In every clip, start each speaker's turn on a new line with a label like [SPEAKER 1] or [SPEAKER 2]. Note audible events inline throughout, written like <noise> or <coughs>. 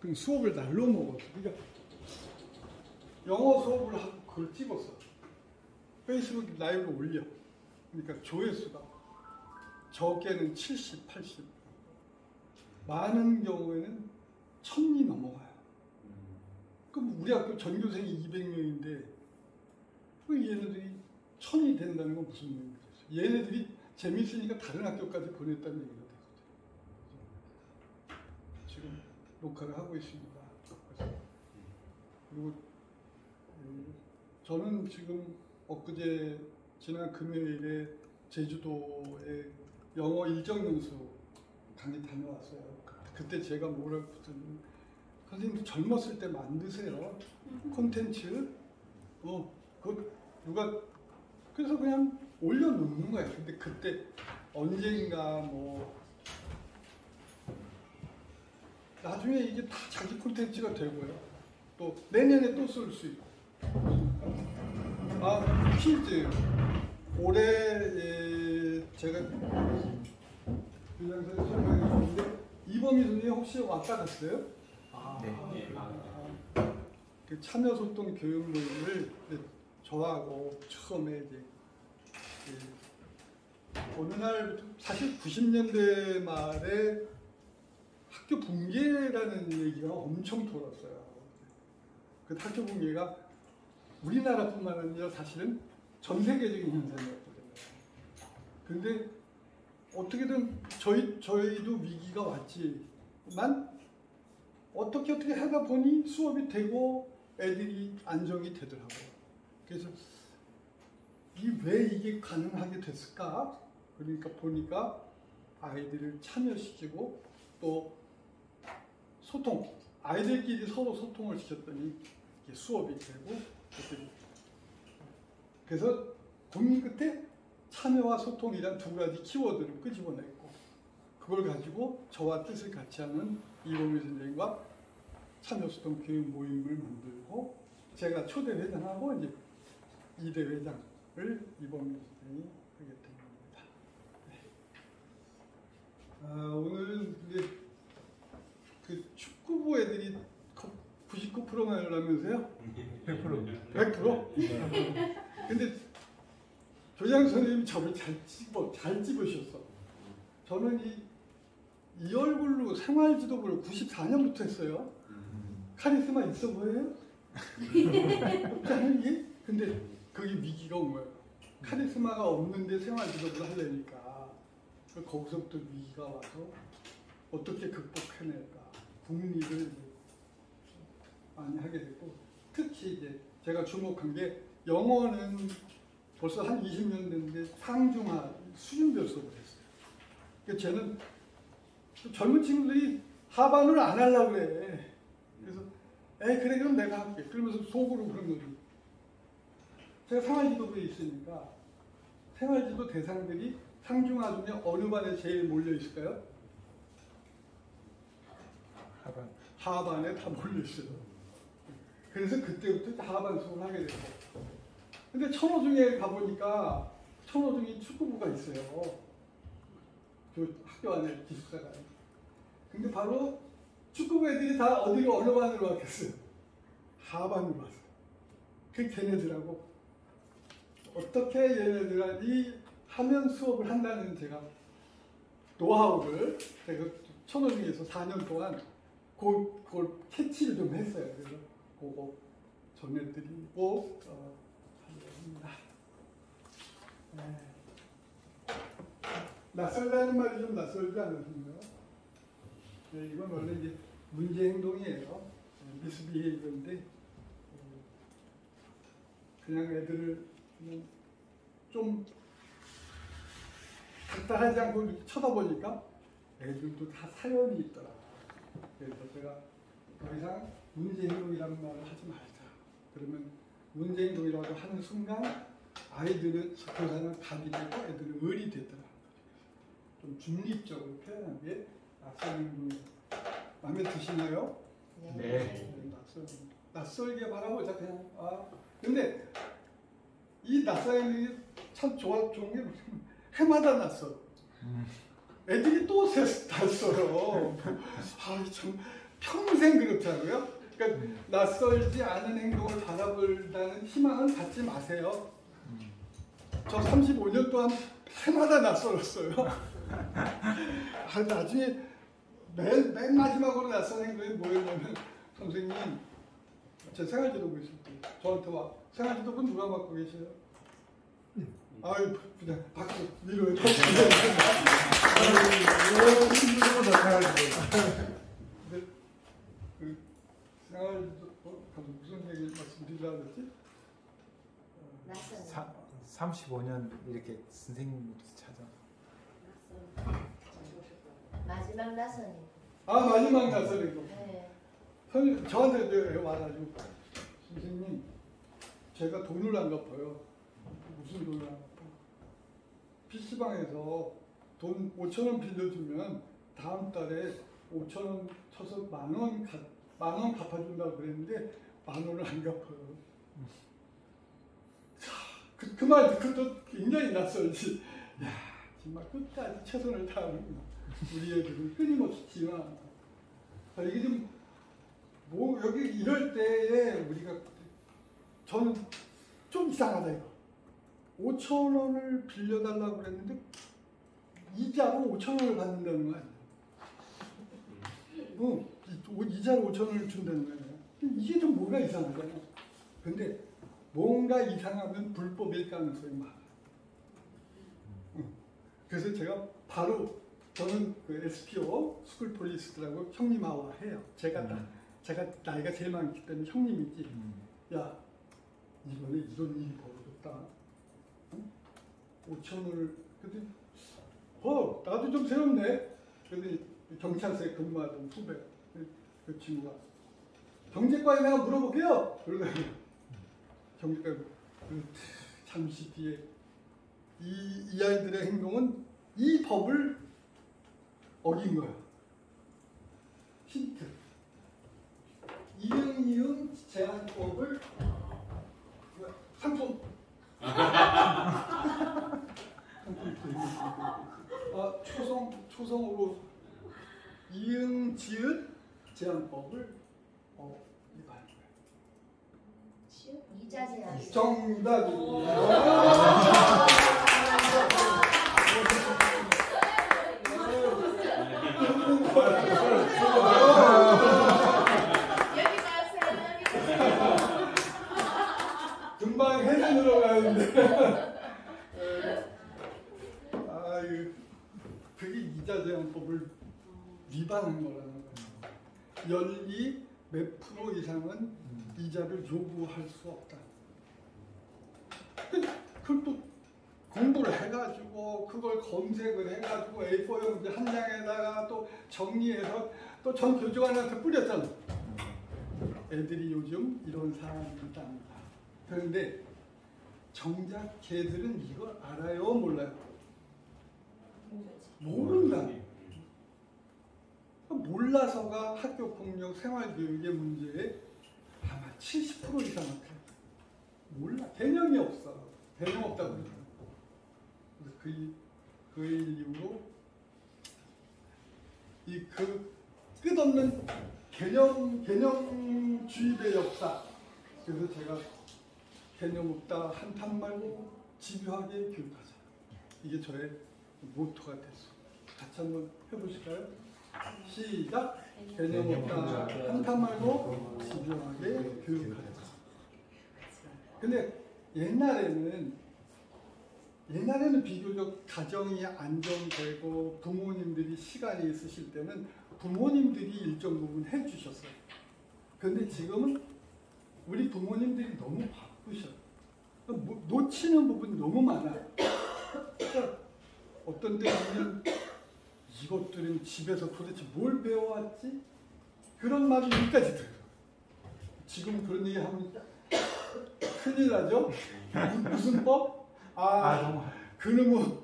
[SPEAKER 1] 그럼 수업을 날로 먹었어. 그러니까 영어 수업을 하고 그걸 찍었어. 페이스북 라이브로 올려. 그러니까 조회수가 적게는 70, 80. 많은 경우에는 천이 넘어가요. 그럼 우리 학교 전교생이 200명인데 그 얘네들이 천이 된다는 건 무슨 의미겠어요? 얘네들이 재밌으니까 다른 학교까지 보냈다는 얘기가 되거든요. 지금 녹화를 하고 있습니다. 그리고 음, 저는 지금 엊그제 지난 금요일에 제주도에 영어 일정 연수 강의 다녀왔어요. 그- 그때 제가 뭐라고 했더니 선생님 젊었을 때 만드세요. 콘텐츠. 어, 그 누가 그래서 그냥 올려놓는 거야. 근데 그때 언젠가 뭐 나중에 이게 다 자기 콘텐츠가 되고요. 또 내년에 또 쓸 수 있고. 아 퀴즈. 올해 예, 제가 유장선에 설명해 줬는데 이범희 선생님 혹시 왔다 갔어요? 아,
[SPEAKER 2] 네.
[SPEAKER 1] 아, 그 참여 소통 교육 모임을 저하고 처음에 이제 그 어느 날 사실 90년대 말에 학교 붕괴 라는 얘기가 엄청 돌았어요. 그 학교 붕괴가 우리나라뿐만 아니라 사실은 전 세계적인 현상이었거든요. 근데 어떻게든 저희 저희도 위기가 왔지만 어떻게 어떻게 하다 보니 수업이 되고 애들이 안정이 되더라고요. 그래서 이 왜 이게 가능하게 됐을까? 그러니까 보니까 아이들을 참여시키고 또 소통, 아이들끼리 서로 소통을 시켰더니 수업이 되고 그래서 고민 끝에 참여와 소통이란 두 가지 키워드를 끄집어냈고 그걸 가지고 저와 뜻을 같이 하는 이범희 선생님과 참여소통 교육 모임을 만들고 제가 초대 회장하고 이제 이대 회장을 이범희 선생님이 하게 된 겁니다. 네. 아, 오늘은 이제 그 축구부 애들이 99%만 하려면서요?
[SPEAKER 3] 100%.
[SPEAKER 1] 100%? 근데 조장 선생님이 저를 잘 집어, 잘 집으셨어. 저는 이, 이 얼굴로 생활 지도부를 94년부터 했어요. 카리스마 있어 보여요? 없잖아요, 이게? 근데 거기 위기가 온 거예요. 카리스마가 없는데 생활 지도부를 하려니까 그 거기서부터 위기가 와서 어떻게 극복해낼까. 국리를 이제 많이 하게 됐고 특히 이제 제가 주목한 게 영어는 벌써 한 20년 됐는데 상중하 수준별 수업을 했어요. 그러니까 쟤는 또 젊은 친구들이 하반을 안 하려고 그래. 그래서 에 그래 그럼 내가 할게. 그러면서 속으로 그런 거죠. 제가 생활지도부에 있으니까 생활지도 대상들이 상중하 중에 어느 반에 제일 몰려 있을까요?
[SPEAKER 3] 하반.
[SPEAKER 1] 하반에 다 몰려 있어요. 그래서 그때부터 하반 수업을 하게 됐고. 근데 천호중에 가보니까 천호중에 축구부가 있어요. 그 학교 안에 기숙사가. 근데 바로 축구부 애들이 다 어디로 어느 반으로 왔겠어요? 하반으로 왔어요. 그 걔네들하고 어떻게 얘네들이 하면 수업을 한다는 제가 노하우를 제가 천호중에서 4년 동안 그, 그걸 캐치를 좀 했어요. 그래서 그거 전해드리고 어, 합니다. 네. 낯설다는 말이 좀 낯설지 않으신가요? 네, 이건 원래 이제 문제 행동이에요. 미스비헤이브인데 어, 그냥 애들을 그냥 좀 적당하지 않고 쳐다보니까 애들도 다 사연이 있더라. 그래서 제가 더 이상 문제 행동이라는 말을 하지 말자. 그러면 문제 행동이라고 하는 순간 아이들은 교사는 답이 되고 애들은 을이 되더라. 좀 중립적으로 표현한 게 행동. 마음에 드시나요?
[SPEAKER 3] 네.
[SPEAKER 1] 낯설, 낯설게 바라보자 그냥. 아 근데 이 행동이 참 좋아 좋은 게 뭐냐면 해마다 낯설. 애들이 또 낯설어. 아, 참 평생 그렇다고요? 그러니까 낯설지 않은 행동을 바라본다는 희망은 갖지 마세요. 저 35년 동안 해마다 낯설었어요. <laughs> 아, 나중에 맨, 맨 마지막으로 낯선 행동이 뭐였냐면 선생님 제 생활지도부 있을 때 저한테 와 생활지도부 누가 맡고 계세요? 아유 그냥 박수 위로해 근데 그 생활지도부 가서 무슨 얘기 말씀드리려고 그랬지?
[SPEAKER 2] 낯선.
[SPEAKER 3] 사, 35년 이렇게 선생님 찾아.
[SPEAKER 2] 마지막 낯선이.
[SPEAKER 1] 아 마지막 낯설이고
[SPEAKER 2] 네.
[SPEAKER 1] 저한테 이제 와가지고 선생님 제가 돈을 안 갚아요. 무슨 돈을 안 갚아? PC방에서 돈 5천 원 빌려주면 다음 달에 5천 원 쳐서 만원 만원 갚아준다고 그랬는데 만 원을 안 갚아요. 그, 그말 듣고도 굉장히 낯설지. 야, 정말 끝까지 최선을 다하는구나. 우리 애들은 끊임없이. 자, 이게 좀, 뭐, 여기 이럴 때에 우리가, 저는 좀 이상하다, 이거. 5천 원을 빌려달라고 그랬는데, 이자로 5천 원을 받는다는 거 아니야. 어, 이- 이자로 5천 원을 준다는 거야. 이게 좀 뭔가 이상하잖아. 근데 뭔가 이상하면 불법일 가능성이 많아. 응. 그래서 제가 바로 저는 그 SPO school police라고 형님하고 해요. 제가 다,
[SPEAKER 3] 음.
[SPEAKER 1] 제가 나이가 제일 많기 때문에 형님이지.
[SPEAKER 3] 음.
[SPEAKER 1] 야 이번에 이런 일이 벌어졌다. 응? 5천 원을 근데 어 나도 좀 새롭네. 근데 경찰서에 근무하던 후배 그, 그 친구가 경제과에 내가 물어볼게요. 그러더니 경제과 그 잠시 뒤에 이, 이 아이들의 행동은 이 법을 어긴 거야. 힌트. 이응 이응 제한법을 상품. 아 초성 초성으로 이응 지읒 제한법을 어 위반한 거야.
[SPEAKER 2] 치유? 이자 제한. 여기 가세요. 여기 가세요.
[SPEAKER 1] 금방 해준으로 가는데. 아유, 그게 이자 제한법을 위반한 거라는 거예요. 연리 몇 프로 이상은 이자를 요구할 수 없다. 그- <laughs> 그걸 또 공부를 해가지고 그걸 검색을 해가지고 A4 용지 한 장에다가 또 정리해서 또 전 교직원한테 뿌렸잖아. 애들이 요즘 이런 사람이 있답니다. 그런데 정작 걔들은 이걸 알아요, 몰라요? 모른다. 몰라서가 학교 폭력 생활 교육의 문제에 아마 70% 이상한테 몰라 개념이 없어 개념 없다고. 그래서 그, 이- 그 이후로 이 그 끝없는 개념 개념 주입의 역사 그래서 제가 개념 없다 한탄 말고 집요하게 교육하자. 이게 저의 모토가 됐어. 같이 한번 해보실까요? 시작! 개념 없다 한탄 말고 집요하게 교육하자. 근데 옛날에는 옛날에는 비교적 가정이 안정되고 부모님들이 시간이 있으실 때는 부모님들이 일정 부분 해주셨어요. 근데 지금은 우리 부모님들이 너무 바 뭐- 놓치는 부분이 너무 많아. <coughs> 어떤 때는 이것들은 집에서 도대체 뭘 배워왔지? 그런 말이 여기까지 들어요. 지금 그런 얘기 하면 <coughs> 큰일 나죠? 무슨 법? 아,
[SPEAKER 3] 아동
[SPEAKER 1] 그놈의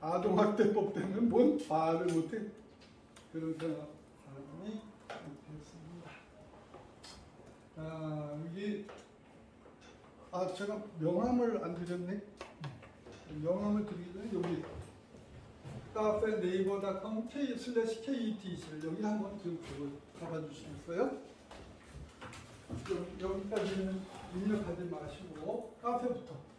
[SPEAKER 1] 아동학대법 때문에 뭔 말을 못해 그런 사람이 됐습니다. 아 이게 아 제가 명함을 안 드렸네. 명함을 드리기 전에 여기 카페 네이버닷컴 K 슬래시 KETC 여기 한번 좀 보고 가봐 주시겠어요? 여기, 여기까지는 입력하지 마시고 카페부터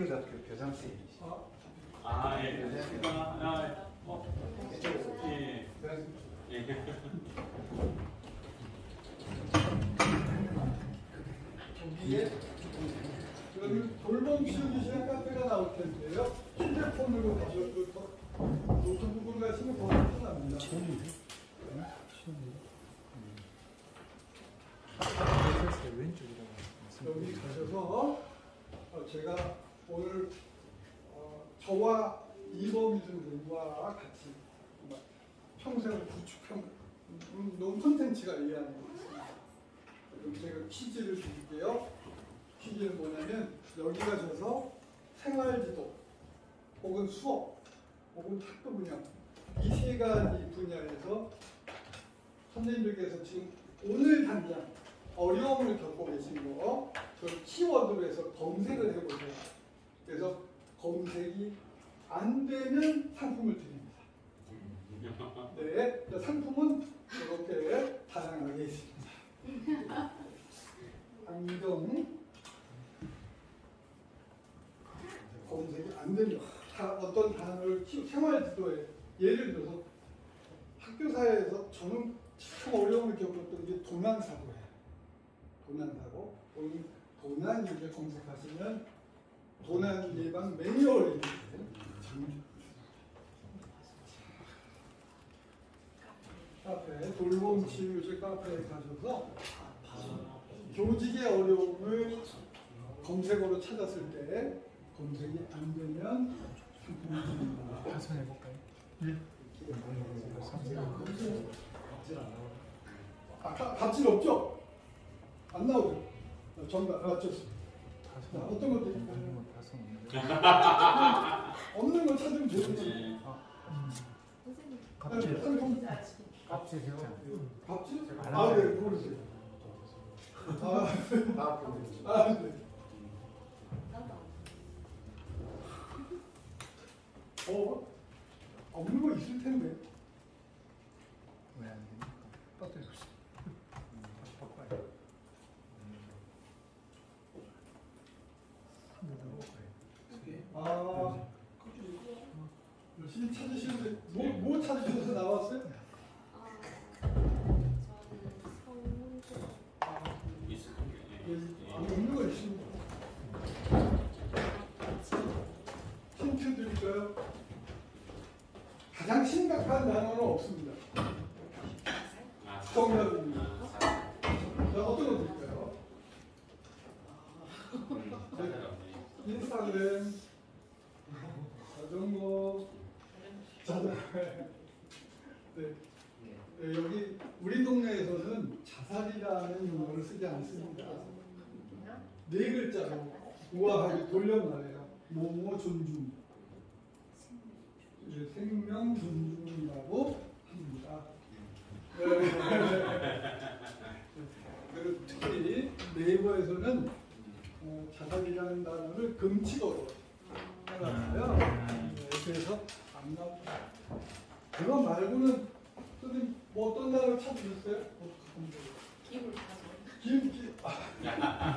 [SPEAKER 3] 이거다 그 교장쌤이.
[SPEAKER 1] 아,
[SPEAKER 4] 아, 예. 아, 아, 어. 예. 예.
[SPEAKER 1] 여기에 여기 돌봄 치우기 시간 카페가 나올 텐데요. 휴대폰으로 가셔도 더 노트북을 가시면 더 편합니다.
[SPEAKER 3] 왼쪽이라고.
[SPEAKER 1] 여기 가셔서 어, 제가 오늘 어, 저와 이범희 선생님과 같이 정말 평생을 구축한 음, 논 콘텐츠가 이해하는 거 있습니다. 그럼 제가 퀴즈를 드릴게요. 퀴즈는 뭐냐면 여기 가셔서 생활지도 혹은 수업 혹은 학교 분야 이 세 가지 분야에서 선생님들께서 지금 오늘 당장 어려움을 겪고 계신 거, 그 키워드로 해서 검색을 해보세요. 그래서 검색이 안 되면 상품을 드립니다. 네, 자, 상품은 이렇게 다양하게 있습니다. 안경. 검색이 안 되면 다 어떤 단어를 키- 생활지도에 예를 들어서 학교사에서 저는 참 어려움을 겪었던 게 도난사고예요. 도난사고. 도난 이렇게 검색하시면 도난 예방 매뉴얼이 있는데 카페 돌봄 치유실 카페에 가셔서 교직의 어려움을 검색어로 찾았을 때 검색이 안 되면.
[SPEAKER 3] 한손 해볼까요?
[SPEAKER 1] 아까 갑질 없죠? 안 나오죠? 아, 정답 맞췄습니다. 자, 어떤 있고 없는 걸 찾으면 되지.
[SPEAKER 3] 갑질.
[SPEAKER 1] 상품
[SPEAKER 3] 갑질 했잖아.
[SPEAKER 1] 갑질? 아, 네, 모르세요. 아, 아, 네. 어, 없는 거 있을 텐데.
[SPEAKER 3] 왜안 됩니까? 떠들고 싶어. 바꿔요.
[SPEAKER 1] 아, 열심히 찾으시는데 뭐, 뭐 찾으셔서 나왔어요?
[SPEAKER 4] 있을
[SPEAKER 1] 예,
[SPEAKER 4] 거예요.
[SPEAKER 1] 안 없는 거 있습니다. 힌트 드릴까요? 가장 심각한 단어는 없습니다.
[SPEAKER 4] 아,
[SPEAKER 1] 정답입니다.
[SPEAKER 4] 아,
[SPEAKER 1] 자, 어떤 거 드릴까요?
[SPEAKER 4] 사람.
[SPEAKER 1] 인스타그램, 자전거, 자전거. 네. 네, 여기 우리 동네에서는 자살이라는 용어를 쓰지 않습니다. 네 글자로 우아하게 돌려 말해요. 모모 존중. 네, 생명 존중이라고 합니다. 네. 그리고 특히 네이버에서는 어, 자살이라는 단어를 금치어로 해놨어요. 네, 그래서 안 나옵니다. 그거 말고는 선생님 뭐 어떤 단어 찾으셨어요? 어,
[SPEAKER 2] 기분 탓.
[SPEAKER 1] 김치 아,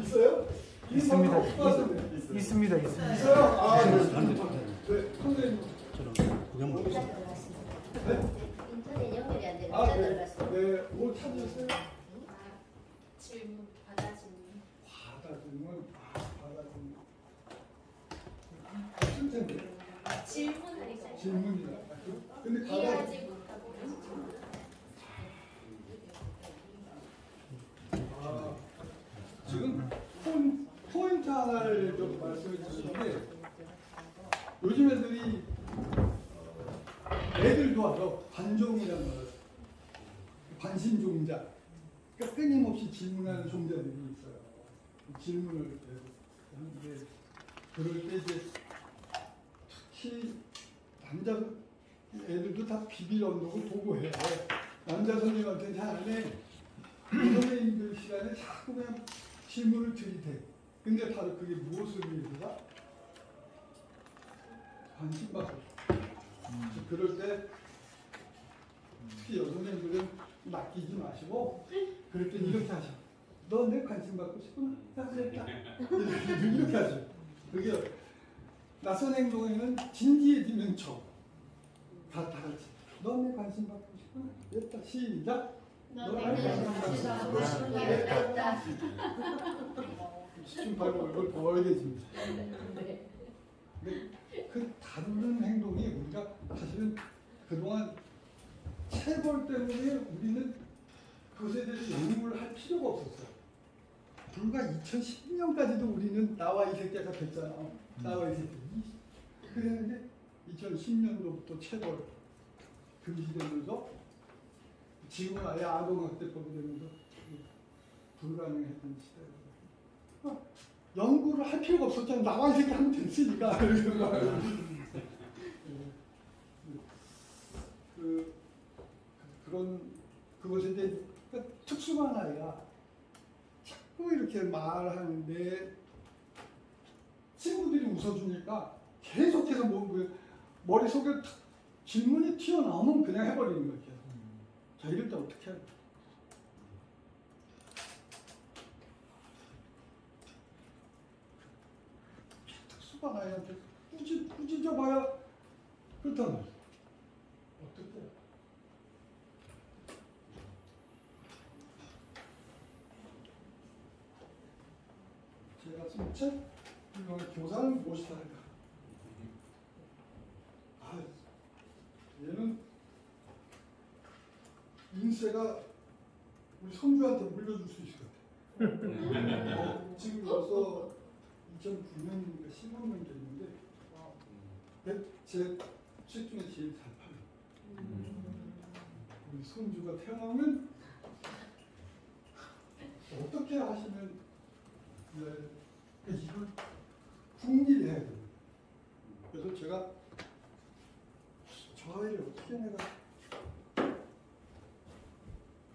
[SPEAKER 1] 있어요?
[SPEAKER 3] 있습니다. 있습니다. 있습니다.
[SPEAKER 1] 있어요? 아, 네. 네, 선생님.
[SPEAKER 2] 문자 들어갔습니다.
[SPEAKER 1] 네?
[SPEAKER 2] 인터넷 연결이 안 되는
[SPEAKER 1] 아,
[SPEAKER 2] 문자
[SPEAKER 1] 네. 네, 뭐 찾으셨어요?
[SPEAKER 2] 질문 받아 질문.
[SPEAKER 1] 받아주면, 아, 받아주면. 없을 텐데.
[SPEAKER 2] 질문하니까
[SPEAKER 1] 질문이다. 아, 그- 근데 받아
[SPEAKER 2] 이해하지 못하고
[SPEAKER 1] 아, 지금 포인, 포인트 하나를 좀 말씀해 주시는데 요즘 애들이 어, 애들도 알아 관종이라는 말 관심종자 그러니까 끊임없이 질문하는 존재들이 있어요. 질문을 계속 그럴 때 이제 특히 남자 애들도 다 비빌 언덕을 보고 해. 남자 선생님한테 잘안 해. 선생님들 시간에 자꾸 그냥 질문을 들이대. 근데 바로 그게 무엇을 위해서다? 관심 받고 싶어.
[SPEAKER 3] 음.
[SPEAKER 1] 그럴 때 특히 여선생님들은 맡기지 마시고 그럴 때 이렇게 하셔. 너 내 관심 받고 싶구나. 나 그랬다. 이렇게, 하죠. 그게 낯선 행동에는 진지해지면 쳐. 다, 다 같이. 너내 관심 받고 싶구나. 됐다. 시작.
[SPEAKER 2] 너네
[SPEAKER 1] 관심 받고
[SPEAKER 2] 받고 싶은 게 있다.
[SPEAKER 1] 수준 밟고 얼굴 벌게 집니다. 근데 그 다루는 행동이 우리가 사실은 그동안 체벌 때문에 우리는 그것에 대해서 연구를 할 필요가 없었어요. 불과 2010년까지도 우리는 나와 이 새끼가 됐잖아. 나와 이 새끼. 이- 그랬는데 2010년도부터 체벌 금지되면서 지금은 아예 아동학대법이 되면서 불가능했던 시대예요. 어, 연구를 할 필요가 없었잖아. 나와 이 새끼 하면 됐으니까. <laughs> 거예요. 그, 그런 그것에 대해 그 특수한 아이가 자꾸 이렇게 말하는데 친구들이 웃어주니까 계속해서 뭐, 그 머릿속에 탁 질문이 튀어나오면 그냥 해버리는 거죠. 자 이럴 때 어떻게 해야 돼? 특 수한 아이한테 꾸짖, 꾸짖어봐야 그렇단 말이야. 어떻게? 제가 쓴 책, 이거는 교사는 무엇이다 할까? 아, 얘는 인세가 우리 손주한테 물려줄 수 있을 것 같아. <laughs> 어, 지금 벌써 2009년인가 15년 됐는데 제 책 중에 제일 잘 팔려. 우리 손주가 태어나면 어떻게 하시면 네, 이걸 궁리해야 돼요. 그래서 제가 저 아이를 어떻게 내가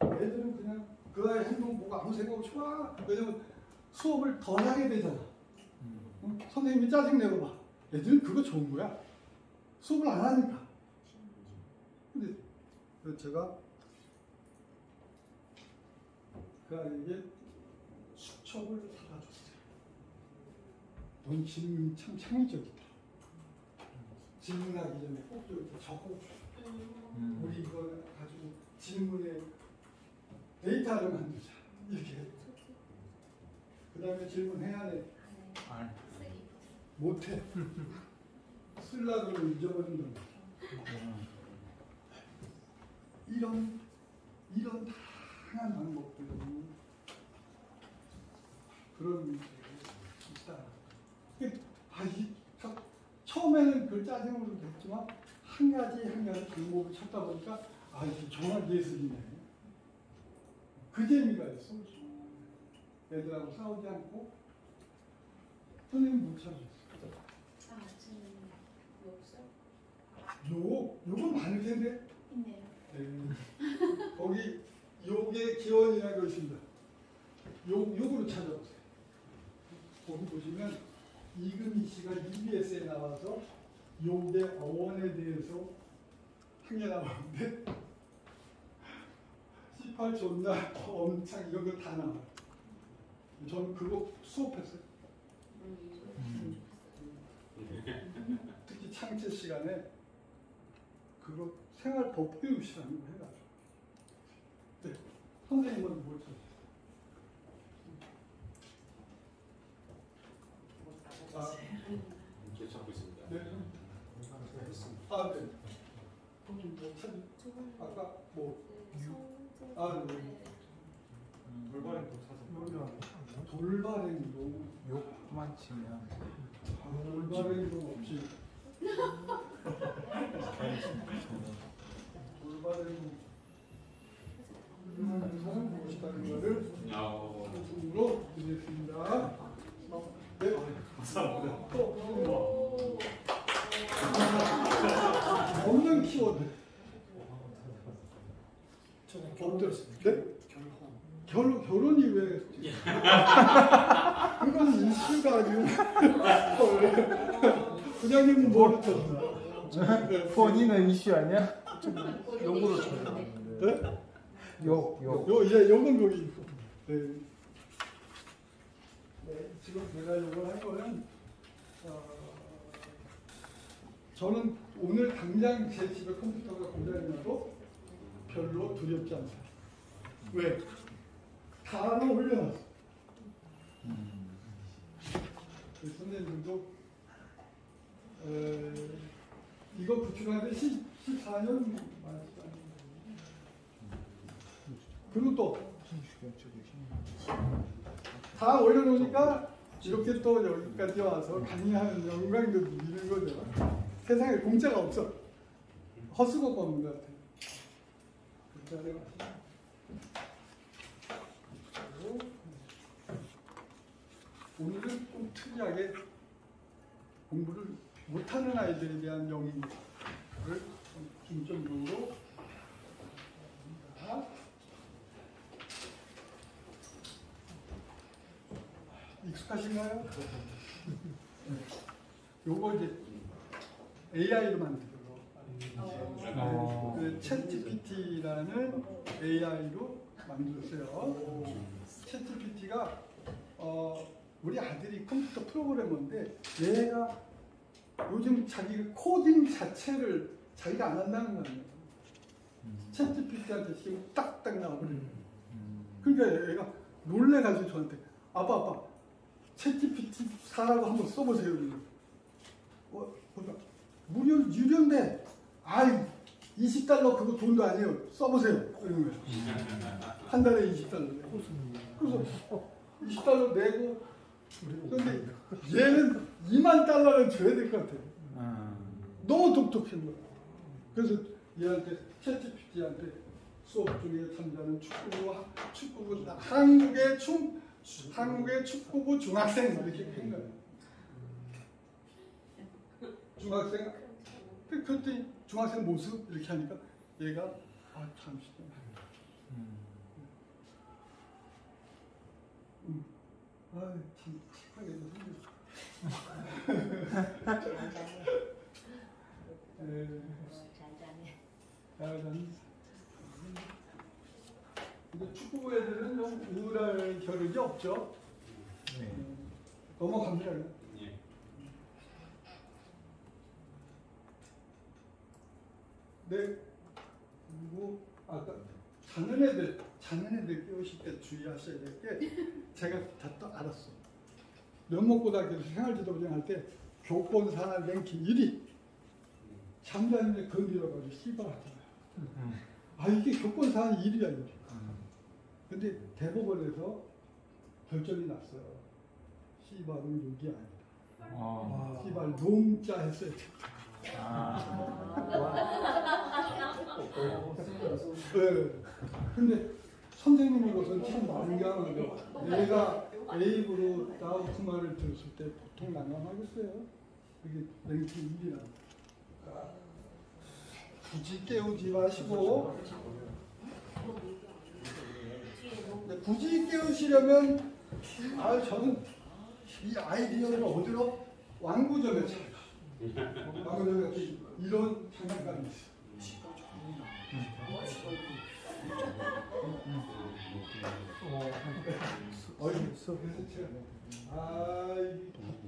[SPEAKER 1] 애들은 그냥 그 아이 행동 보고 아무 생각 없이 와 왜냐면 수업을 더 하게 되잖아. 응? 선생님이 짜증 내고 봐. 애들은 그거 좋은 거야. 수업을 안 하니까. 근데 그 제가 그 아이에게 수첩을 사다 줬어요. 넌 질문이 참 창의적이다. 질문하기 전에 꼭 이렇게 적어줘.
[SPEAKER 3] 음.
[SPEAKER 1] 우리 이거 가지고 질문에 데이터를 만들자. 이렇게. 그 다음에 질문해야 돼.
[SPEAKER 3] 알.
[SPEAKER 1] 못해. 쓸라 그러면 잊어버린다.
[SPEAKER 3] 음.
[SPEAKER 1] 이런 이런 다양한 방법들이 그런 문제가 있다. 그, 아, 처음에는 그 짜증으로 됐지만 한 가지 한 가지 방법을 찾다 보니까 아 이게 정말 예술이네. 그 재미가 있어. 애들하고 싸우지 않고 선생님 못 찾았어.
[SPEAKER 2] 아, 저는 없어?
[SPEAKER 1] 욕 욕은 많을 텐데
[SPEAKER 2] 있네요.
[SPEAKER 1] 네. 거기 욕의 기원이라는 거 있습니다. 욕, 욕으로 찾아보세요. 거기 보시면 이금희 씨가 EBS에 나와서 욕의 어원에 대해서 한 개 나오는데 18 존나 엄청 이런 거 다 나와요. 저는 그거 수업했어요.
[SPEAKER 3] 음.
[SPEAKER 1] 특히 창제 시간에 그거 생활 법교육시라는 거 해가지고 네. 선생님은 뭘 찾으세요? 아,
[SPEAKER 4] 저 찾고 있습니다.
[SPEAKER 1] 네. 아, 네. 찾 아까 뭐 아, 네.
[SPEAKER 3] 돌발행 또 찾아.
[SPEAKER 1] 돌발행동
[SPEAKER 3] 욕만 치면
[SPEAKER 1] 아, 돌발행동 없이 있다는 것을 중으로 드리겠습니다. 네. 감사합니다. 또 없는 키워드.
[SPEAKER 5] 저는 어,
[SPEAKER 1] 결혼했습니다. 네?
[SPEAKER 5] 결혼.
[SPEAKER 1] 결 결혼이 왜? 예. <laughs> 이건 이슈가 아니고 <laughs> 부장님은 모르죠.
[SPEAKER 3] 폰이는 뭐? 네? 이슈 아니야?
[SPEAKER 5] 욕으로 쳐요.
[SPEAKER 1] 네?
[SPEAKER 3] 욕, 욕.
[SPEAKER 1] 요 이제 요건 거기 있고. 네. 네, 지금 제가 요걸 한 거는 어, 저는 오늘 당장 제 집에 컴퓨터가 고장이 나도 별로 두렵지 않다. 왜? 다 하나 올려놨어. 그 선생님들도 에, 이거 구축하는데 14년 맞았어요. 그리고 또 다 올려놓으니까 이렇게 또 여기까지 와서 강의하는 영광도 누리는 거죠. 세상에 공짜가 없어. 헛수고가 없는 것 같아요. 오늘은 좀 특이하게 공부를 못하는 아이들에 대한 영인을 좀 중점적으로 합니다. 익숙하신가요? 요거 이제 AI로 거.
[SPEAKER 3] 어.
[SPEAKER 1] 그 챗GPT라는 AI로 만들었어요. 챗GPT가 어, 우리 아들이 컴퓨터 프로그래머인데 얘가 요즘 자기 코딩 자체를 자기가 안 한다는 거 아니에요. 챗GPT한테 지금 딱딱 나와버려요. 그러니까 얘가 놀래가지고 저한테 아빠 아빠 챗GPT 사라고 한번 써보세요. 어, 그러니까 무료 유료인데 아이 20달러 그거 돈도 아니에요. 써보세요. 이러는 거예요. 한 달에 20달러 내고. 그래서 어, 20달러 내고 근데 얘는 2만 달러를 줘야 될 것 같아요. 너무 독특한 거야. 그래서 얘한테 챗GPT한테 수업 중에 참가하는 축구부 축구부 한국의 중 한국의 축구부 중학생 이렇게 한 거예요. 중학생 그 그때 중학생 모습 이렇게 하니까 얘가 아 잠시 음. 아참 착하게 생겼어. 에, 잘하는. 근데 축구부 애들은 좀 우울할 겨를이 없죠.
[SPEAKER 3] 네.
[SPEAKER 1] 음, 넘어갑니다.
[SPEAKER 4] 예.
[SPEAKER 1] 네. 그리고 아까 작은 애들, 작은 애들 깨우실 때 주의하셔야 될 게 제가 다 또 알았어. 면목고등학교 생활지도부장 할 때 교권 산업 랭킹 1위. 장관님이 건드려가지고 씨발 하잖아요. 아 이게 교권 산업 1위야 1위. 근데 대법원에서 결정이 났어요. 씨발은 욕이 아니다.
[SPEAKER 3] 어.
[SPEAKER 1] 씨발 농자 했어야 돼. 네. 근데 선생님으로서는 참 난감하죠. 내가 에이브로 나우트만을 들었을 때 보통 난감하겠어요. 그게 랭킹 1위라. 굳이 깨우지 마시고 굳이 깨우시려면 아 저는 이 아이디어를 어디로 완구점에 찾아. 왕구점에 이런 장난감이 있어. 아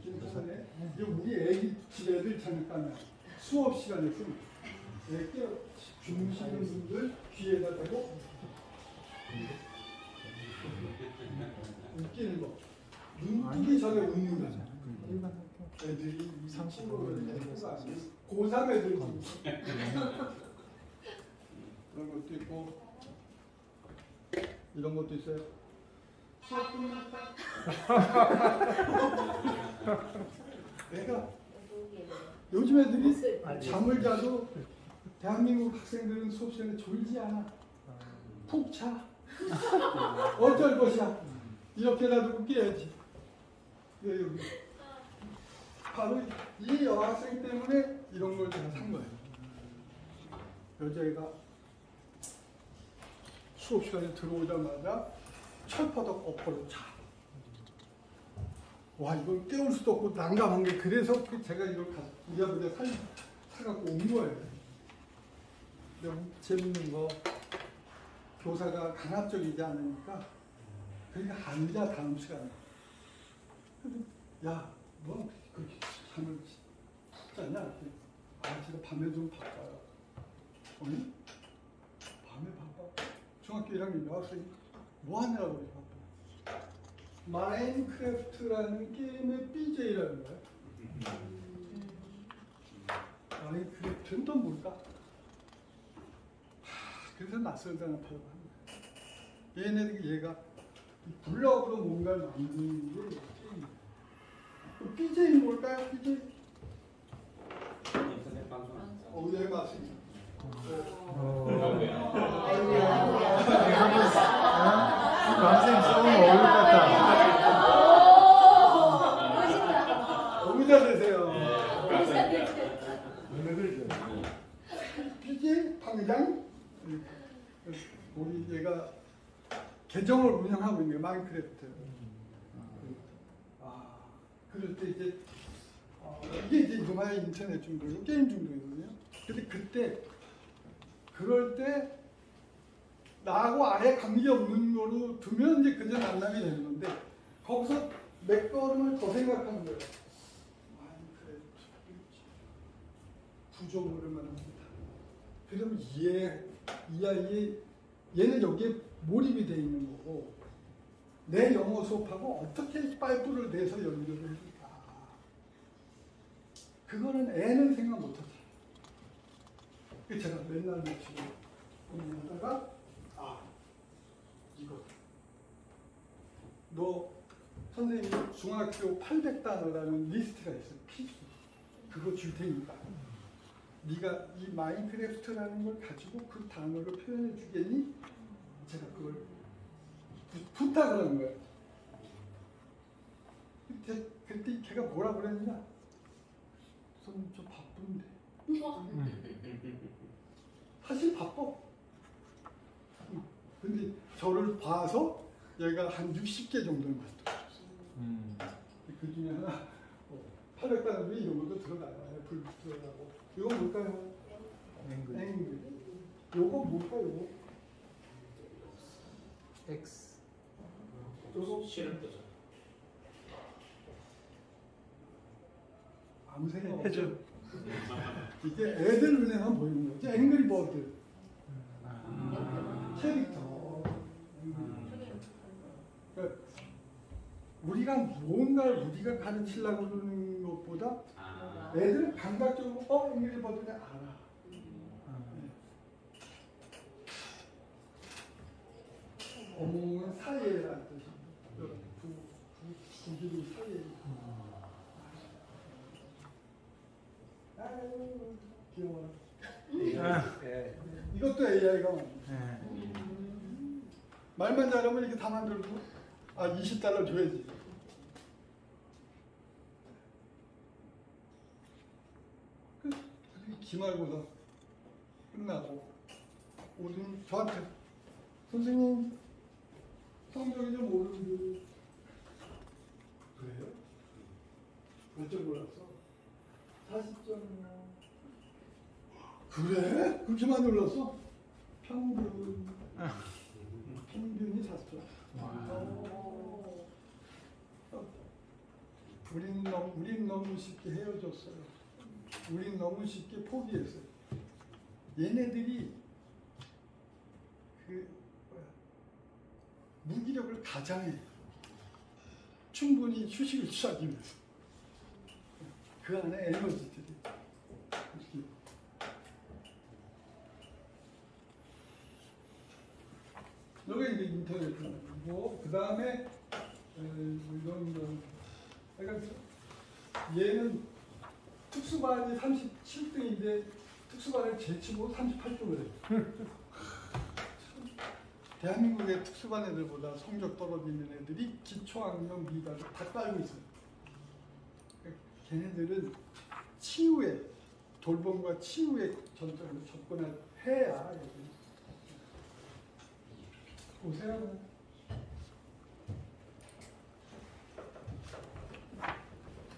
[SPEAKER 1] 괜찮네. 우리 애기 집 애들 장난감이야. 수업 시간에 쓰는. 애기 주무시는 분들 귀에다 대고 웃기는 거. 눈 뜨기 전에 웃는 거잖아. 애들이 상식으로 고3 애들 그런 것도 있고 이런 것도 있어요. 수업 끝났다. 내가 요즘 애들이 잠을 자도 대한민국 학생들은 수업 시간에 졸지 않아. 푹 자. 어쩔 것이야. 이렇게라도 깨야지. 왜 여기? 바로 이 여학생 때문에 이런 걸 제가 산 거예요. 여자애가 수업 시간에 들어오자마자 철퍼덕 엎어로 차. 와 이걸 깨울 수도 없고 난감한 게 그래서 그 제가 이걸 가, 우리 아버지가 사, 사갖고 온 거예요. 재밌는 거 교사가 강압적이지 않으니까 그러니까 앉아 다음 시간에 근데 야, 너 그렇게 잠을? 그랬더니, 아, 제가 밤에 좀 바빠요. 아니? 밤에 바빠? 중학교 1학년 여학생이 뭐 하느라고 그렇게 바빠? 마인크래프트라는 게임의 BJ라는 거야. 마인크래프트는 또 뭘까? 하, 그래서 거야. 얘네들이 얘가 이 블럭으로 뭔가를 만드는 게. 그 BJ 뭘까요? BJ?
[SPEAKER 4] 인터넷 방송.
[SPEAKER 1] 어, 네, 맞습니다.
[SPEAKER 3] 감생 어울릴 것 같다.
[SPEAKER 1] 너무 잘 되세요.
[SPEAKER 3] 오늘
[SPEAKER 1] BJ 당장 우리 얘가 계정을 운영하고 있는 게 마인크래프트. 아, 그럴 때 이제 어, 이게 이제 누마의 인터넷 중독이고 게임 중독이거든요. 근데 그때 그럴 때 나하고 아예 관계 없는 거로 두면 이제 그저 난감이 되는 건데 거기서 몇 걸음을 더 생각하는 거예요. 마인크래프트 구조물을 말합니다. 그러면 얘, 이 아이, 얘는 여기에 몰입이 돼 있는 거고, 내 영어 수업하고 어떻게 파이프를 내서 연결을 해줄까. 그거는 애는 생각 못 하죠. 그 제가 맨날 며칠 고민하다가, 아, 이거. 너 선생님 중학교 800단어라는 리스트가 있어요. 필수. 그거 줄 테니까. 네가 이 마인크래프트라는 걸 가지고 그 단어를 표현해 주겠니? 제가 그걸 부- 부탁을 한 거예요. 그때, 그때 걔가 뭐라 그랬냐? 선생님 좀 바쁜데. <laughs> 사실 바빠. 응. 근데 저를 봐서 얘가 한 60개 정도를 만들어줬어요.
[SPEAKER 3] 음.
[SPEAKER 1] 그 중에 하나, 어, 800단어로 이런 것도 들어가요. 불 들어가고. 이거 뭘까요?
[SPEAKER 3] 앵글
[SPEAKER 1] 앵글. 요거 뭘까요?
[SPEAKER 3] X
[SPEAKER 4] 실은 거죠.
[SPEAKER 1] 아무 생각 없죠.
[SPEAKER 3] 해줘.
[SPEAKER 1] 이게 애들 눈에만 보이는 거죠. 앵글버드
[SPEAKER 3] 아.
[SPEAKER 1] 캐릭터. 그러니까 우리가 뭔가를 우리가 가르치려고 그러는 것보다
[SPEAKER 4] 아.
[SPEAKER 1] 애들은 감각적으로 어 앵글버드네 알아. 어몽은 사이에라는 뜻이 부, 부, 부기도 사이에. 아유 귀여워.
[SPEAKER 3] 아.
[SPEAKER 1] 이것도 AI가.
[SPEAKER 3] 네.
[SPEAKER 1] 말만 잘하면 이렇게 다 만들고 아 20달러 줘야지. 그, 그 기말고사 끝나고 오늘 저한테 선생님 좀 오르는데 그래요? 몇점 올랐어? 40점이요. 그래? 그렇게 많이 올랐어? 평균 평균이 40점. 어, 우린 너무 우린 너무 쉽게 헤어졌어요. 우린 너무 쉽게 포기했어요. 얘네들이 그 무기력을 가장해. 충분히 휴식을 취하기 위해서. 그 안에 에너지들이 이렇게 여기 이제 인터넷이고 그 다음에 이런 거 그러니까 얘는 특수반이 37등인데 특수반을 제치고 38등을 해요. <laughs> 대한민국의 특수반 애들보다 성적 떨어지는 애들이 기초학력 미가를 다 깔고 있어요. 걔네들은 치유에 돌봄과 치유의 전적으로 접근해야 여기. 보세요.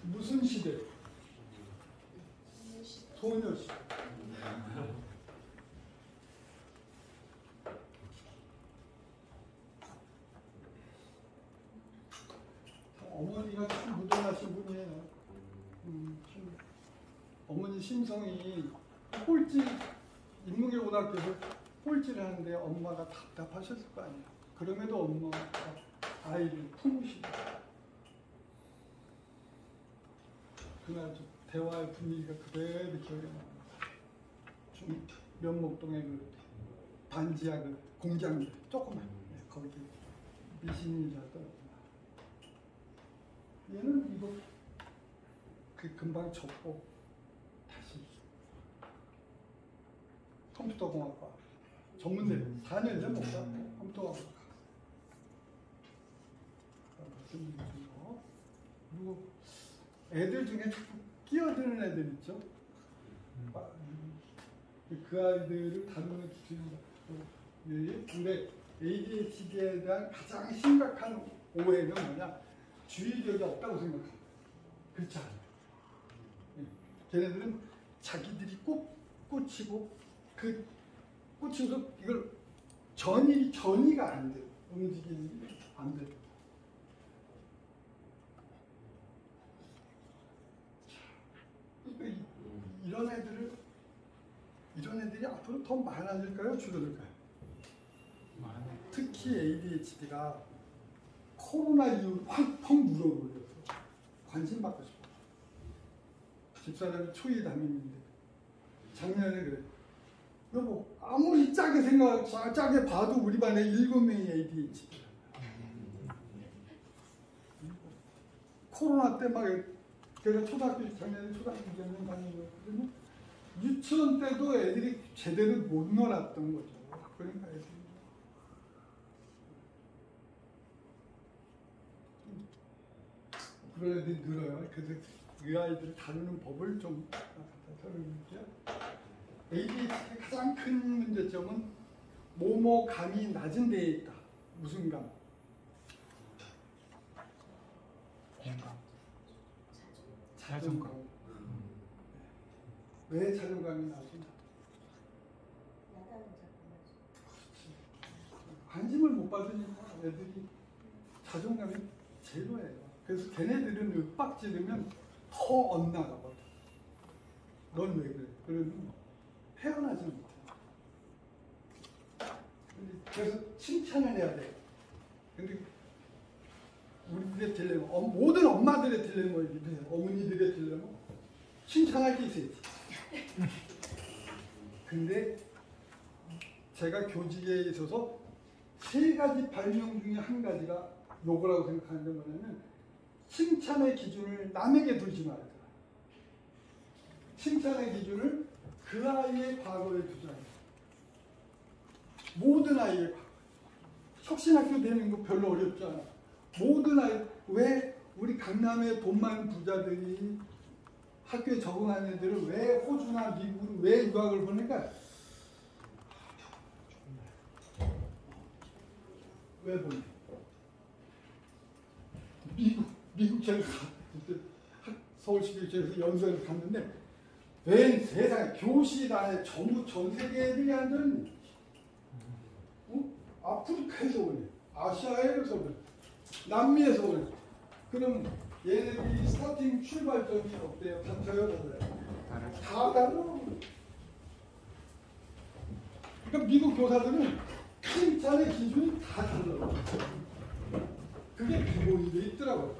[SPEAKER 1] 무슨 시대? 소녀시대. 어머니가 참 무던 하신 분이에요. 음, 참 어머니 심성이 꼴찌 인문계 고등학교에서 꼴찌를 하는데 엄마가 답답하셨을 거 아니야. 그럼에도 엄마가 아이를 품으시고 그날 좀 대화의 분위기가 그대로 기억에 납니다. 좀 면목동에 그 반지하 그 공장 조그만 네, 거기 미신이라더라고요. 얘는 이거 그 금방 접고 다시 컴퓨터 공학과 전문대 4년 전 목사 컴퓨터 공학과. 그리고 애들 중에 자꾸 끼어드는 애들 있죠. 아, 음, 그 아이들을 다루는 기준이 예, 근데 ADHD에 대한 가장 심각한 오해는 뭐냐? 주의력이 없다고 생각합니다. 그렇지 않아요. 예. 걔네들은 자기들이 꼭 꽂히고 그 꽂혀서 이걸 전이 전이가 안 돼. 움직이는 안 돼. 이- 이런 애들을 이런 애들이 앞으로 더 많아질까요? 줄어들까요? 특히 ADHD가 코로나 이후 확펑 물어버려서 관심 받고 싶어. 집사람이 초이 담임인데 작년에 그래. 여보 아무리 짜게 생각 짜- 짜게 봐도 우리 반에 일곱 명이 ADHD. 코로나 때막 걔가 초등학교 작년에 초등학교 2학년 다니는 거거든요. 유치원 때도 애들이 제대로 못 놀았던 거죠. 그러니까 애들이 그런 애들이 늘어요. 그래서 그 아이들을 다루는 법을 좀 설명드릴게요. ADHD의 가장 큰 문제점은 모모 감이 낮은 데에 있다. 무슨 감?
[SPEAKER 3] 공감.
[SPEAKER 1] 자존감. 왜 자존감이 낮으냐? 관심을 못 받으니까 애들이 자존감이 제로예요. 그래서 걔네들은 윽박 지르면 더 엇나가거든. 넌 왜 그래? 그러면 헤어나지 못해. 그래서 칭찬을 해야 돼. 근데 우리들의 딜레마, 어, 모든 엄마들의 해요. 어머니들의 딜레마. 칭찬할 게 있어야지. <laughs> 근데 제가 교직에 있어서 세 가지 발명 중에 한 가지가 요거라고 생각하는 게 뭐냐면 칭찬의 기준을 남에게 두지 말아라. 칭찬의 기준을 그 아이의 과거에 두자. 모든 아이의 과거. 혁신학교 되는 거 별로 어렵지 않아. 모든 아이 왜 우리 강남의 돈 많은 부자들이 학교에 적응하는 애들을 왜 호주나 미국으로 왜 유학을 보낼까? 왜 보내? 미국 미국 제가 서울시교육청에서 연수를 갔는데 웬 세상에 교실 안에 전부 전 세계 애들이 앉은 어? 아프리카에서 오네 아시아에서 오네 남미에서 오네 그럼 얘네들이 스타팅 출발점이 어때요? 같아요? 달라요? 다 달라 그러니까 미국 교사들은 칭찬의 기준이 다 달라 그게 기본이 돼 있더라고요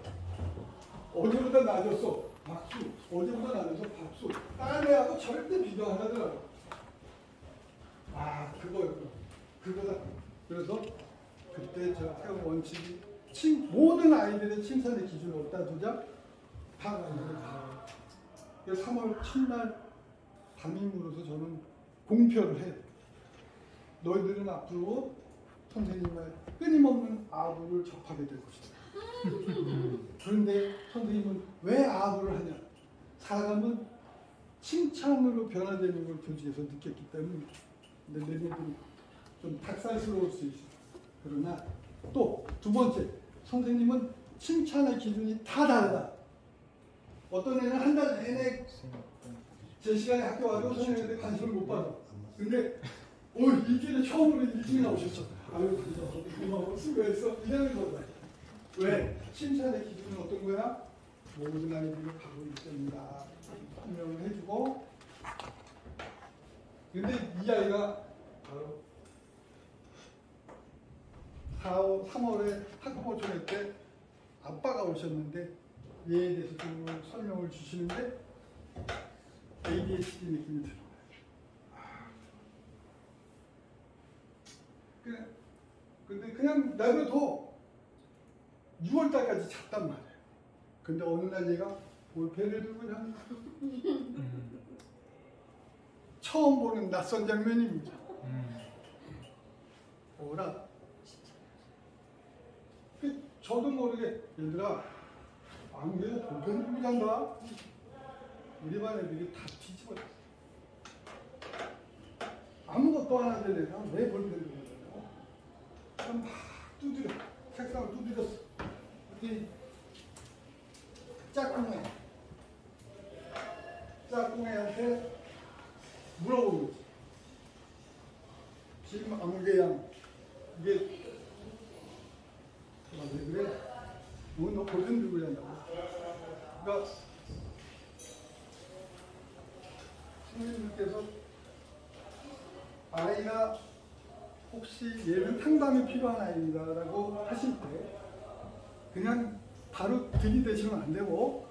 [SPEAKER 1] 어제보다 낮았어. 박수. 어제보다 낮아서 박수. 다른 애하고 절대 비교 안 하더라고. 아 그거였구나. 그거다. 그래서 그때 제가 세운 원칙이 칭, 모든 아이들의 칭찬의 기준을 어디다 두자? 다. 3월 첫날 담임으로서 저는 공표를 해요 너희들은 앞으로 선생님의 끊임없는 아부를 접하게 될 것이다 <laughs> 그런데 선생님은 왜 아부를 하냐? 사람은 칭찬으로 변화되는 걸 교직에서 느꼈기 때문에 근데 내년들이 좀 닭살스러울 수 있어요. 그러나 또 두 번째 선생님은 칭찬의 기준이 다 다르다. 어떤 애는 한 달 내내 제 시간에 학교 와도 선생님한테 관심을 못 받아. 근데 오 일주일에 처음으로 일찍 나오셨어. 아유 고마워 수고했어 거다. 왜? 칭찬의 기준 은 어떤 거야? 모든 아이들이 가고 있습니다. 설명을 해주고 근데 이 아이가 바로 4, 3월에 학부모 초대 때 아빠가 오셨는데 얘에 대해서 좀 설명을 주시는데 ADHD 느낌이 들어요. 그냥 근데 그냥 내버려둬 6월 달까지 잤단 말이에요. 근데 어느 날 얘가 볼펜을 들고 그냥 처음 보는 낯선 장면입니다. 어라. 그 저도 모르게 얘들아 안경에 볼펜을 들고 잔다. 우리 반 애들이 다 뒤집어졌어. 아무것도 안 하는데 내가 왜 볼펜을 들고 잔다. 막 두드려. 책상을 두드렸어. 이 짝꿍애. 짝꿍애한테 물어본 거지. 지금 안개양 이게 아, 왜 그래? 너, 너 골든 들고 잔다고. 그러니까 선생님께서 아이가 혹시 얘는 상담이 필요한 아이다라고 하실 때 그냥 바로 들이대시면 안 되고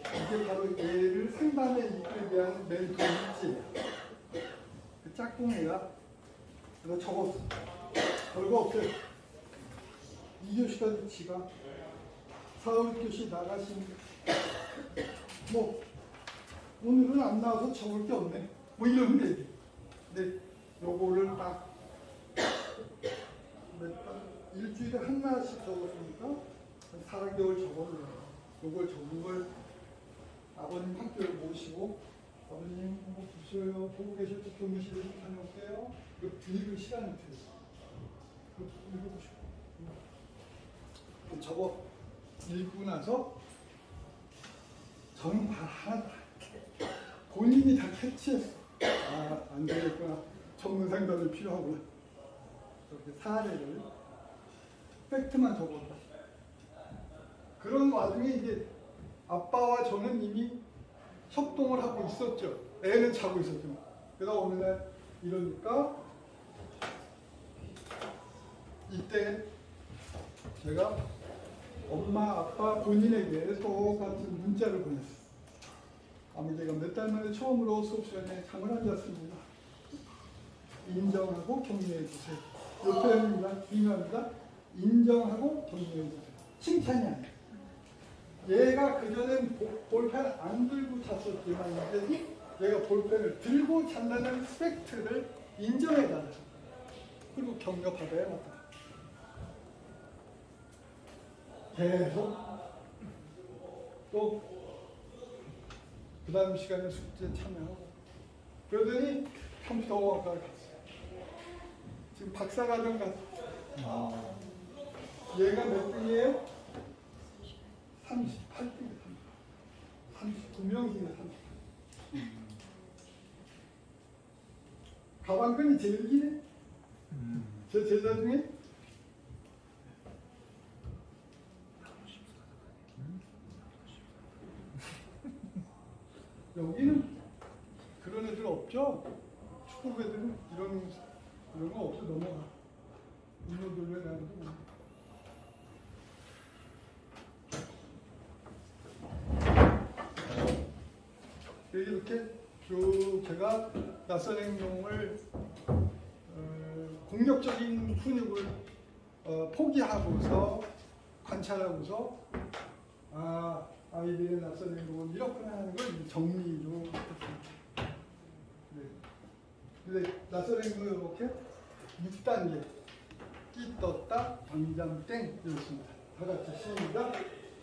[SPEAKER 1] 이게 바로 얘를 상담에 이끌기 위한 멘토 일지예요. 그 짝꿍이가 그거 적었어. 별거 없어요. 2교시까지 지가 4, 5교시 나가신 뭐 오늘은 안 나와서 적을 게 없네. 뭐 이러면 되지. 근데 요거를 딱 일주일에 하나씩 적었으니까 한 4개월 적었네요. 요걸 적은 걸 아버님 학교에 모시고 아버님 한번 보셔요. 보고 계실 때 교무실에 좀 다녀올게요. 이거 읽을 시간이 돼요. 그거 읽어보시고. 음. 저거 읽고 나서 저는 안 해. 본인이 다 캐치했어. 아, 안 되겠구나. 전문 상담이 필요하구나. 그렇게 사례를 팩트만 적었다. 그런 와중에 이제 아빠와 저는 이미 협동을 하고 있었죠. 애는 자고 있었죠. 그러다 어느 날 이러니까 이때 제가 엄마, 아빠 본인에게 똑같은 문자를 보냈어요. 아버지가 몇 달 만에 처음으로 수업 시간에 잠을 앉았습니다. 인정하고 격려해 주세요. 이 표현입니다. 중요합니다. 인정하고 격려해 주세요. 칭찬이 아니에요. 얘가 그전엔 보- 볼펜 안 들고 잤었지만 이제 얘가 볼펜을 들고 잔다는 팩트를 인정해달라. 그리고 격려받아야 맞다. 계속 또 그 다음 시간에 숙제 참여하고 그러더니 컴퓨터학과를 갔어요. 지금 박사과정 갔어. 얘가 몇 등이에요? 38등. 39명 중에 30등. 가방끈이 제일 기네. 제 제자 중에 여기는 그런 애들 없죠? 축구 애들은 이런 이런 거 없어 넘어가. 이놈들 왜 나한테 뭐. 이렇게 쭉 제가 낯선 행동을 어, 공격적인 훈육을 어, 포기하고서 관찰하고서 아 아이들의 낯선 행동은 이렇구나 하는 걸 정리로. 네. 근데 낯선 행동은 이렇게 6단계 끼 떴다 당장 땡 이렇습니다. 다 같이 시작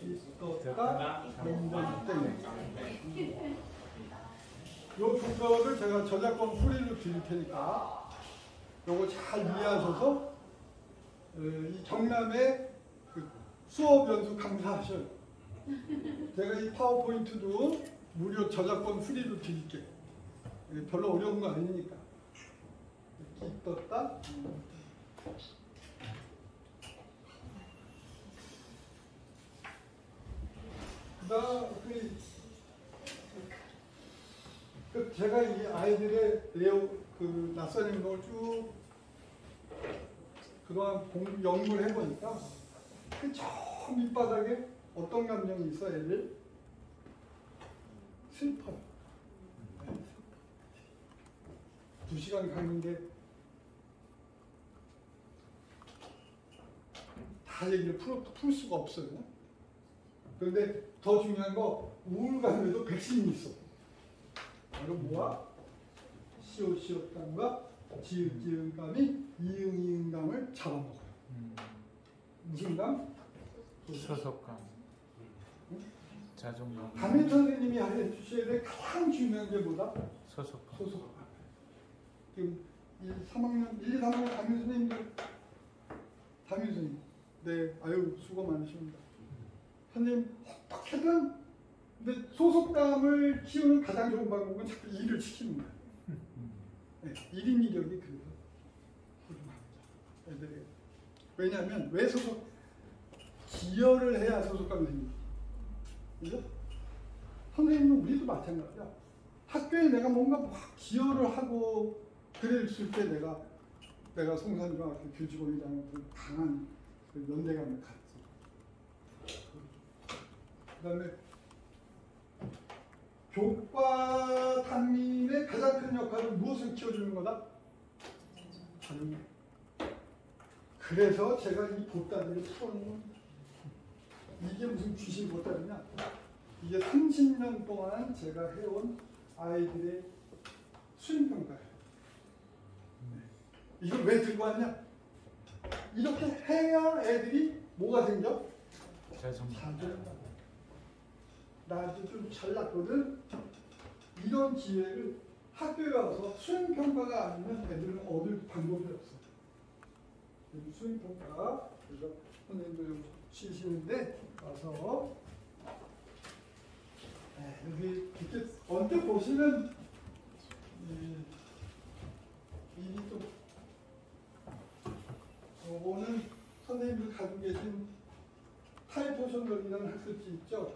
[SPEAKER 1] 끼 떴다 당장 땡 요 조서를 제가 저작권 프리로 드릴 테니까 요거 잘 이해하셔서 어, 이 경남에 그 수업 연수 강사하셔요. 제가 이 파워포인트도 무료 저작권 프리로 드릴게요. 예, 별로 어려운 거 아니니까. 떴다. 그다음 그, 그 제가 이 아이들의 내용 그 낯선 행동을 쭉 그동안 공, 연구를 해보니까 그저 밑바닥에 어떤 감정이 있어 애들 슬퍼요. 네, 슬퍼. 두 시간 강의인데 다 얘기를 풀, 풀 수가 없어요. 그런데 더 중요한 거 우울감에도 백신이 있어. 바로 뭐야? 시옷시옷감과 지읒지읒감이 이응이응감을 잡아먹어요.
[SPEAKER 3] 음,
[SPEAKER 1] 무슨 감?
[SPEAKER 3] 소속감, 자존감,
[SPEAKER 1] 담임 선생님이 해주셔야 될 가장 중요한 게 뭐다?
[SPEAKER 3] 소속감.
[SPEAKER 1] 소속감. 지금 1, 3학년, 1, 2, 3학년 담임 선생님들, 담임 선생님, 네, 아유 수고 많으십니다. 선생님 어떻게든 근데 소속감을 키우는 가장 좋은 방법은 자꾸 일을 시키는 거예요. 네, 1인 이력이 그래서. 애들이 왜냐하면 왜 소속 기여를 해야 소속감이 생깁니다. 그죠? 선생님은 우리도 마찬가지야. 학교에 내가 뭔가 막 기여를 하고 그랬을 때 내가 내가 송산중학교 교직원이라는 그 강한 그 연대감을 갖지. 그 다음에 교과 담임의 가장 큰 역할은 무엇을 키워주는 거다? 자존감. 그래서 제가 이 보따리를 풀어놓은 겁니다. 이게 무슨 귀신 보따리냐? 이게 30년 동안 제가 해온 아이들의 수행평가예요. 네. 이걸 왜 들고 왔냐? 이렇게 해야 애들이 뭐가 생겨?
[SPEAKER 3] 자존감.
[SPEAKER 1] 나도 좀 잘났거든. 이런 기회를 학교에 와서 수행평가가 아니면 애들은 얻을 방법이 없어. 수행평가. 그래서 선생님도 좀 쉬시는데 와서 네, 여기 이렇게 언뜻 보시면 이, 이좀 요거는 선생님들 가지고 계신 타이포션널이라는 학습지 있죠?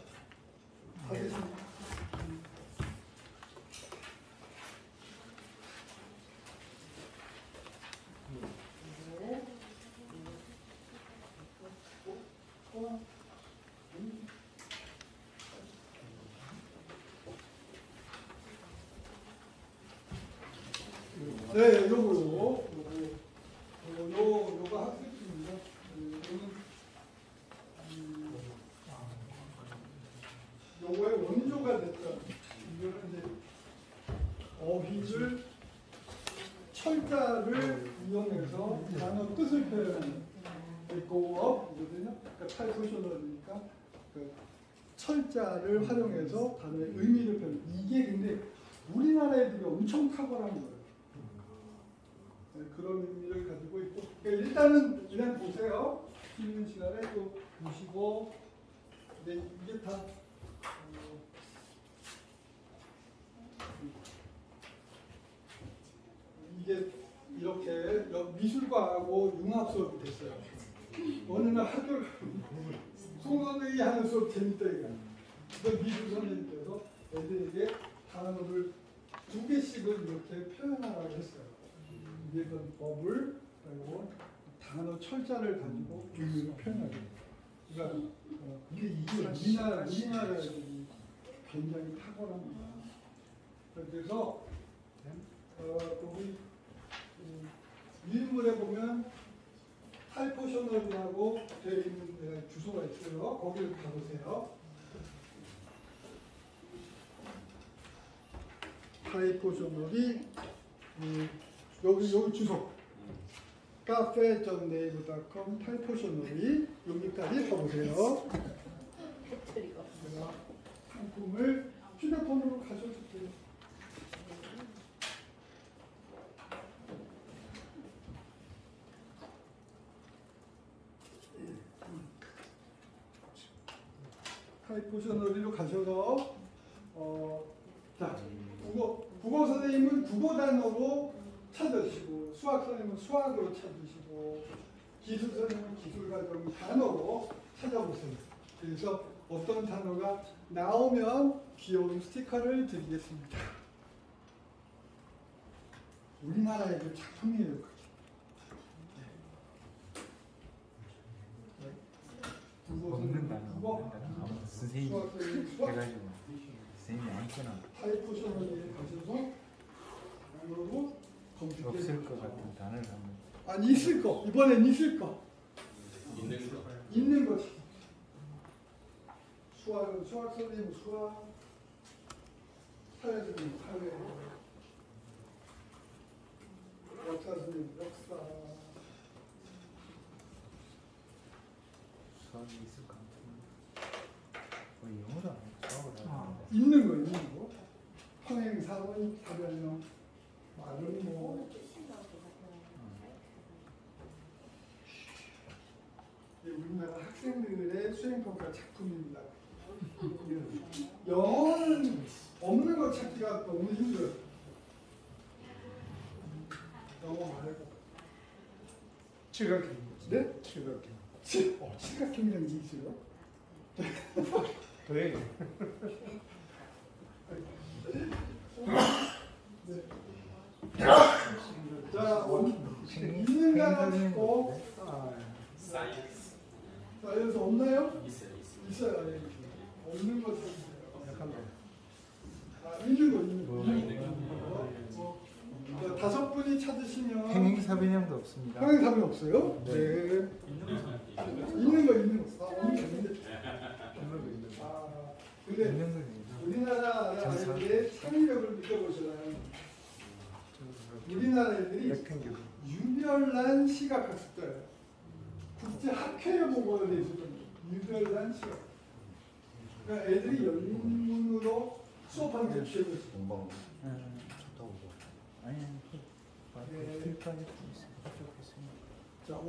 [SPEAKER 1] 네, 요거, 요, 요거 학습지입니다. 음, 요거는, 음, 요거의 원조가 됐죠. 이거는 이제 어휘를 철자를 이용해서 단어 뜻을 표현하는 고업이거든요. 그러니까 탈소셔널이니까 그 철자를 활용해서 단어의 의미를 표현. 이게 근데 우리나라 애들이 엄청 탁월한 거예요. 네, 그런 의미를 가지고 있고 그러니까 일단은 그냥 보세요. 쉬는 시간에 또 보시고 근데 이게 다 어, 이게 이렇게 여- 미술과하고 융합 수업이 됐어요. 어느 날 학교를 송 선생이 하는 수업 재밌다 이거. 그 미술 선생님께서 애들에게 단어를 두 개씩을 이렇게 표현하라고 했어요. 그 법을 그리고 단어 철자를 가지고 의미를 표현하게. 그러니까 어, 이게 이게 우리나라 우리나라 굉장히 탁월합니다. 그래서 어, 거기 음, 일물에 보면 데 주소가 있어요. 거기를 가보세요. 타이포셔널이 음, 여기 여기 주소 카페.네이버.com 타이포셔널이 여기까지 가보세요. 상품을 휴대폰으로 가셔도 돼요. 타이 포셔너리로 가셔서 어, 자 국어 국어 선생님은 국어 단어로 찾으시고 수학 선생님은 수학으로 찾으시고 기술 선생님은 기술 과정 단어로 찾아보세요. 그래서 어떤 단어가 나오면 귀여운 스티커를 드리겠습니다. 우리나라의 그 작품이에요. 그게. 국어
[SPEAKER 3] 없는
[SPEAKER 1] 선생님, 국어,
[SPEAKER 3] 선생님,
[SPEAKER 1] 수학
[SPEAKER 3] 해가지고 선생님이
[SPEAKER 1] 검색해
[SPEAKER 3] 없을 것 같은 단어를 한번
[SPEAKER 1] 아니 있을 거. 이번엔 있을 거.
[SPEAKER 6] 있는 거.
[SPEAKER 1] 있는 거 찾아. 수학은 수학 선생님 수학 사회 선생님 사회. 역사 선생님 역사.
[SPEAKER 3] 수학이 있을 것 같은 거의 영어도 안 하고 수학을
[SPEAKER 1] 아,
[SPEAKER 3] 하는데
[SPEAKER 1] 있는 거 있는 거 평행 사원 다변형 말은 뭐 이게 우리나라 학생들의 수행 평가 작품입니다. 영어는 없는 거 찾기가 너무 힘들어요. 영어 말고.
[SPEAKER 5] 칠각형.
[SPEAKER 1] 네?
[SPEAKER 5] 칠각형.
[SPEAKER 1] 칠, 어, 칠각형이라는 게 있어요? <laughs> 자, 찾고,
[SPEAKER 5] 아,
[SPEAKER 6] science.
[SPEAKER 1] 자, 여기서 없나요?
[SPEAKER 6] 있어요, 있어요.
[SPEAKER 1] 있어요. 예. 없는 거 찾으세요.
[SPEAKER 5] 약한 거.
[SPEAKER 1] 아, 있는 거, 있는 거.
[SPEAKER 3] 뭐,
[SPEAKER 6] 있는.
[SPEAKER 1] 자, 다섯 분이 찾으시면
[SPEAKER 3] 행행사변형도 없습니다.
[SPEAKER 1] 평행 답이 없어요?
[SPEAKER 3] 네.
[SPEAKER 1] 네. 있는 거 있는 거. 아. 있는
[SPEAKER 5] 거 있는 거.
[SPEAKER 1] 아, 근데 우리나라. 아이들의 창의력을 느껴보시나요? 우리나라 애들이. 유별난 시각학습자예요. 국제 학회를 보고는 해주는 유별난 시각. 그러니까 애들이 열린문으로 수업하는 게.
[SPEAKER 3] 음, 좋다고. 아니, 그,
[SPEAKER 1] 네.
[SPEAKER 3] 있으면 좋겠습니다.
[SPEAKER 1] 자, 50.